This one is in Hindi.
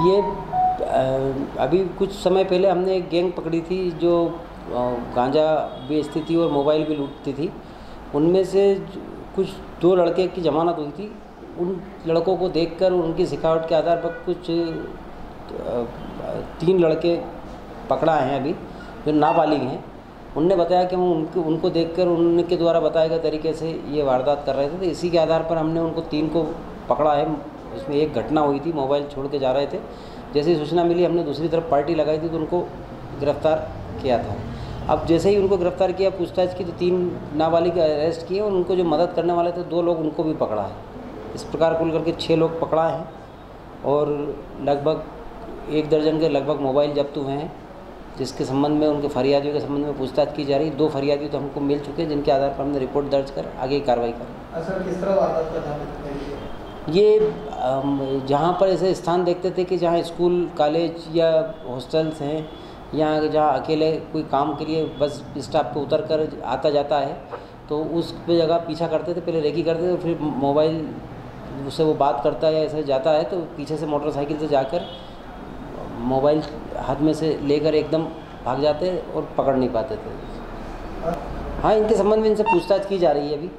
ये अभी कुछ समय पहले हमने एक गैंग पकड़ी थी जो गांजा बेचती थी और मोबाइल भी लूटती थी। उनमें से कुछ दो लड़के की जमानत हुई थी। उन लड़कों को देखकर उनकी सिखावट के आधार पर कुछ तीन लड़के पकड़ा हैं अभी, जो नाबालिग हैं। उनने बताया कि हम उनको उनको देखकर उनके द्वारा बताए गए तरीके से ये वारदात कर रहे थे। तो इसी के आधार पर हमने उनको तीन को पकड़ा है। इसमें एक घटना हुई थी मोबाइल छोड़ के जा रहे थे। जैसे ही सूचना मिली हमने दूसरी तरफ़ पार्टी लगाई थी तो उनको गिरफ़्तार किया था। अब जैसे ही उनको गिरफ़्तार किया पूछताछ की तो तीन नाबालिग अरेस्ट किए और उनको जो मदद करने वाले थे दो लोग उनको भी पकड़ा है। इस प्रकार कुल करके छः लोग पकड़ा हैं और लगभग एक दर्जन के लगभग मोबाइल जब्त हुए हैं जिसके संबंध में उनके फरियादियों के संबंध में पूछताछ की जा रही दो फरियादी तो हमको मिल चुके हैं जिनके आधार पर हमने रिपोर्ट दर्ज कर आगे कार्रवाई कर। ये जहाँ पर ऐसे स्थान देखते थे कि जहाँ स्कूल, कॉलेज या हॉस्टल्स हैं, या जहाँ अकेले कोई काम के लिए बस स्टाफ पे उतर कर आता जाता है तो उस पे जगह पीछा करते थे, पहले रेकी करते थे, फिर मोबाइल उससे वो बात करता है ऐसे जाता है तो पीछे से मोटरसाइकिल से जाकर मोबाइल हाथ में से लेकर एकदम भाग जाते और पकड़ नहीं पाते थे। हाँ इनके संबंध में इनसे पूछताछ की जा रही है अभी।